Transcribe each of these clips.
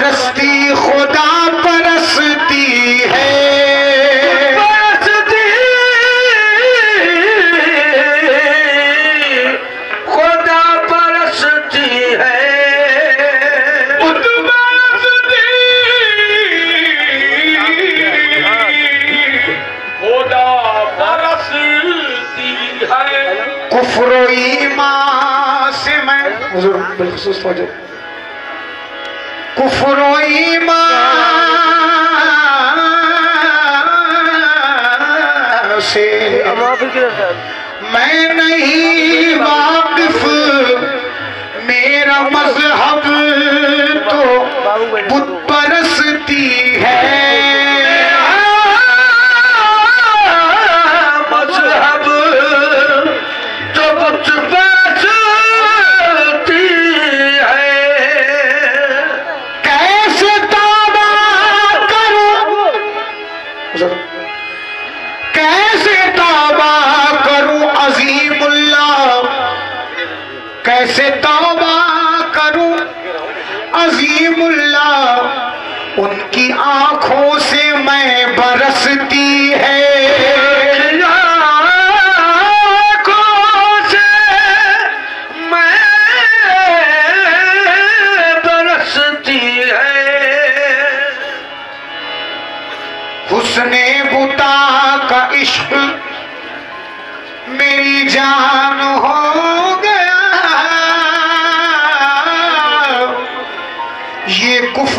پرستی خدا پرستی ہے۔ پرستی۔ خدا کفر و ایمان سے میں حضور فوجہ کفر و ایمان سے میں نہیں واقف میرا مذہب تو بت سے توبہ کروں۔ عظیم اللہ، ان کی آنکھوں سے میں برستی ہے۔ بتا کا عشق میری جان ہو۔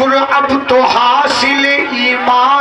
قرآب تو حاصل ایمان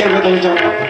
谢谢各位。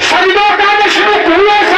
سجدہ کرنے شروع ہوئے